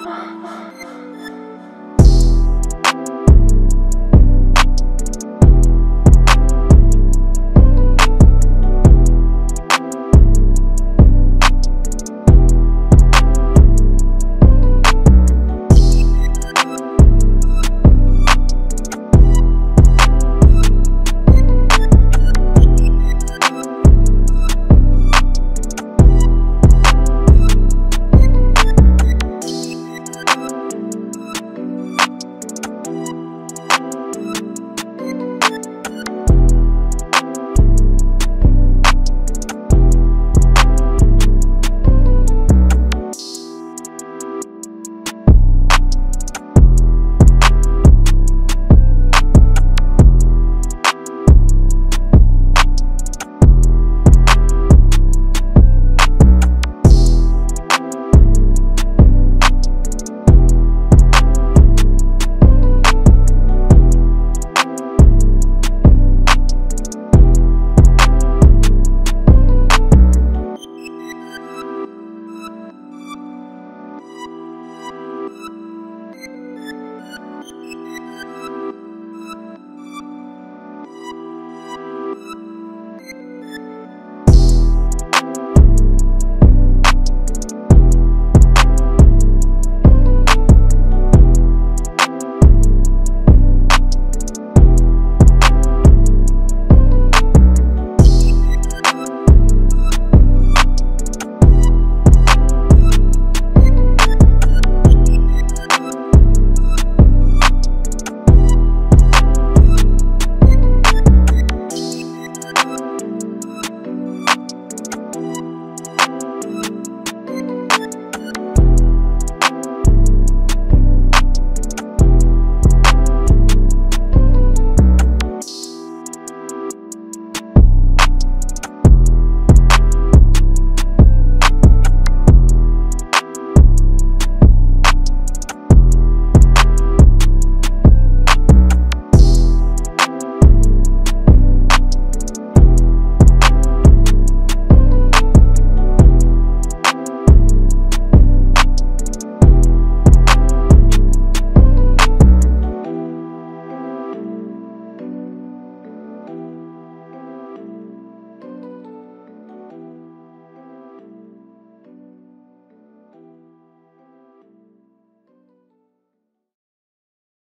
啊啊啊。